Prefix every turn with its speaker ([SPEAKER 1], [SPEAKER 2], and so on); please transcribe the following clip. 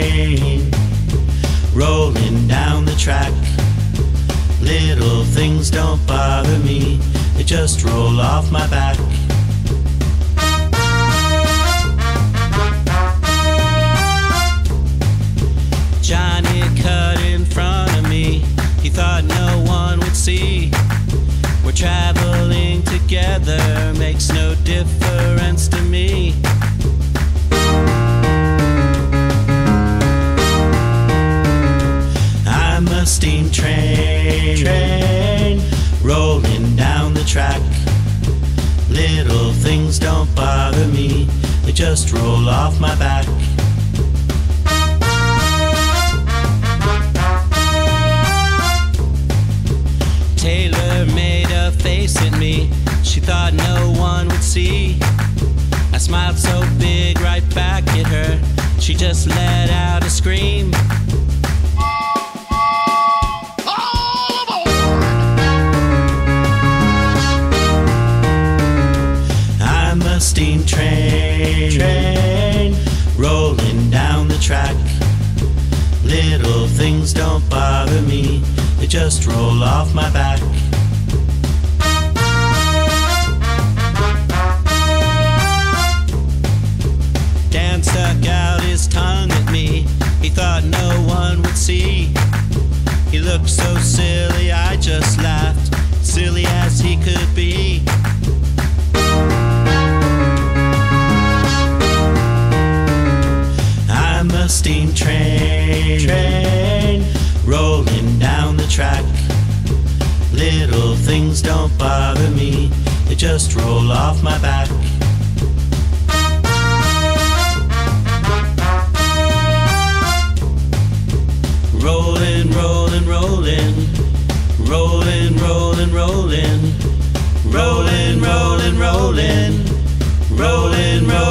[SPEAKER 1] train rolling down the track. Little things don't bother me, they just roll off my back. Johnny cut in front of me, he thought no one would see. We're traveling together, makes no difference to me. A steam train, train rolling down the track. Little things don't bother me, they just roll off my back. Taylor made a face at me, she thought no one would see. I smiled so big right back at her, she just let out a scream. Steam train, train rolling down the track. Little things don't bother me, they just roll off my back. Dan stuck out his tongue at me, he thought no one would see. He looked so silly, Little things don't bother me, they just roll off my back. Rolling, rolling, rolling, rolling, rolling, rolling, rolling, rolling, rolling, rolling, rolling.